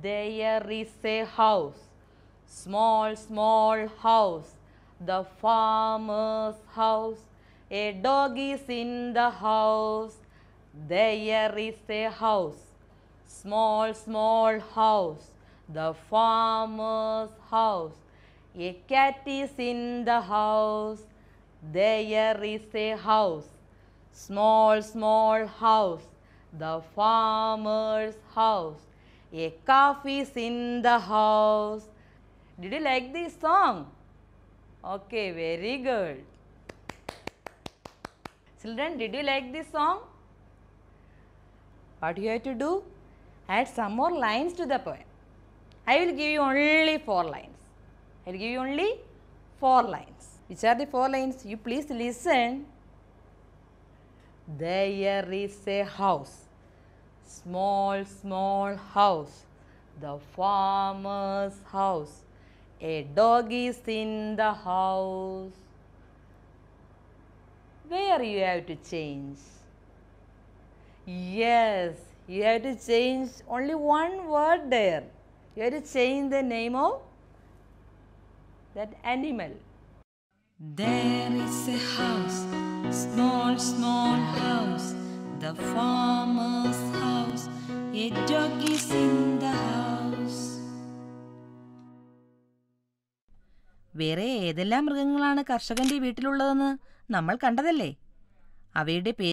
There is a house, small, small house, the farmer's house. A dog is in the house. There is a house, small, small house, the farmer's house. A cat is in the house. There is a house, small, small house, the farmer's house. A calf is in the house. Did you like this song? Okay, very good. Children, did you like this song? What you have to do? Add some more lines to the poem. I will give you only four lines. I will give you only four lines. Which are the four lines? You please listen. There is a house, small, small house, the farmer's house. A dog is in the house. Where you have to change? Yes, you have to change only one word there. You have to change the name of that animal. There is a house, small, small വേറെ ഏതെല്ലാം മൃഗങ്ങളാണ് കർഷകന്റെ വീട്ടിലുള്ളതെന്ന് നമ്മൾ കണ്ടതല്ലേ? അവയുടെ പേര്